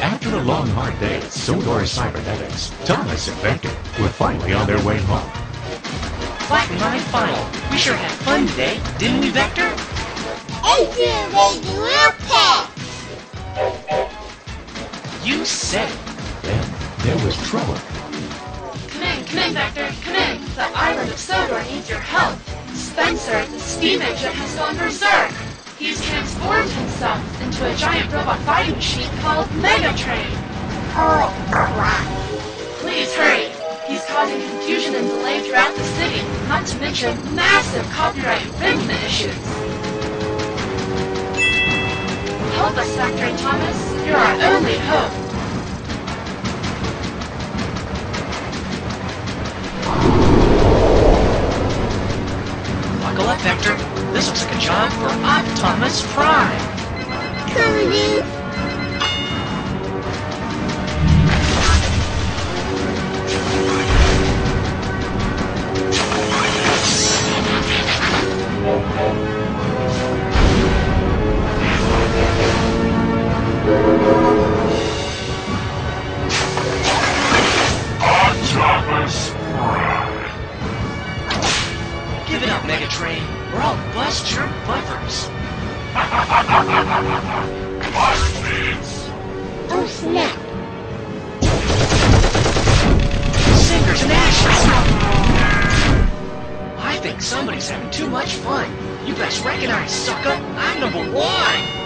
After a long, hard day at Sodor Cybernetics, Thomas and Vector were finally on their way home. Black and Final. We sure had fun today, didn't we, Vector? Adrian made you real pet. You said it. Then there was trouble. Come in, come in, Vector, come in. The island of Sodor needs your help. Spencer, the steam engine, has gone berserk. He's transformed himself into a giant robot fighting machine called Megatrain. Please hurry. He's causing confusion and delay throughout the city, not to mention massive copyright infringement issues. Help us, and Thomas. You're our only hope. This like a job for Optimus Prime. Come, dude. Megatrain, or I'll bust your buffers. Oh, snap. Singers and ashes! I think somebody's having too much fun. You best recognize, sucker. I'm number one.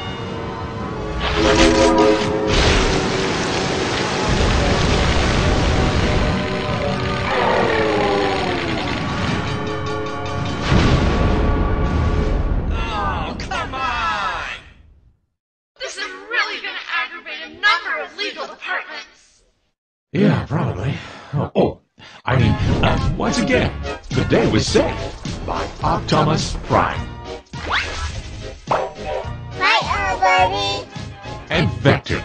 Legal departments. Yeah, probably. Oh, oh I mean, uh, once again, the day was saved by Optimus Prime Bye, everybody. and Vector.